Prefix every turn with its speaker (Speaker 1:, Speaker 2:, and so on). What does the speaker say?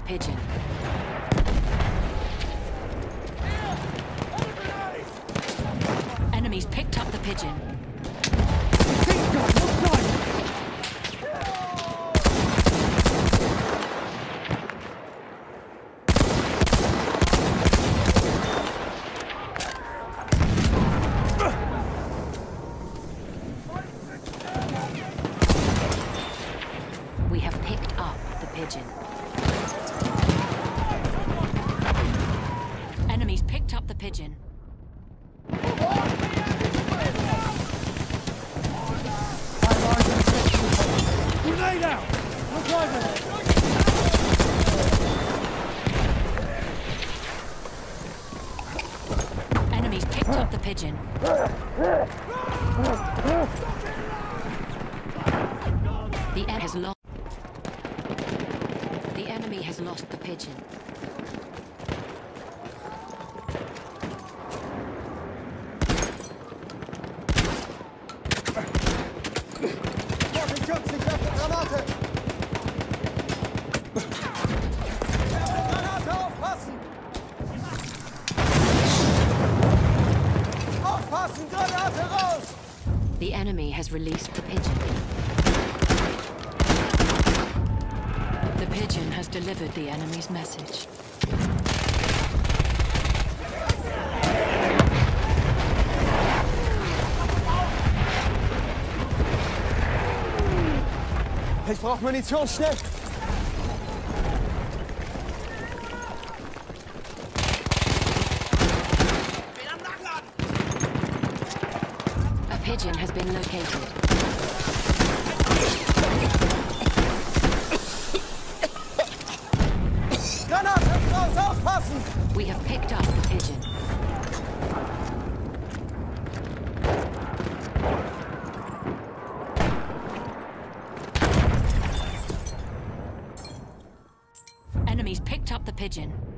Speaker 1: pigeon. Enemies picked up the pigeon. We have picked up the pigeon. Enemies pigeon.
Speaker 2: Grenade
Speaker 1: picked up the pigeon. The lost. The enemy has lost the pigeon. The enemy has released the pigeon. The pigeon has delivered the enemy's message.
Speaker 3: Ich brauche Munition, schnell!
Speaker 1: A pigeon has been located.
Speaker 3: Granate raus, aufpassen!
Speaker 1: We have picked up the pigeon. Enemies picked up the pigeon.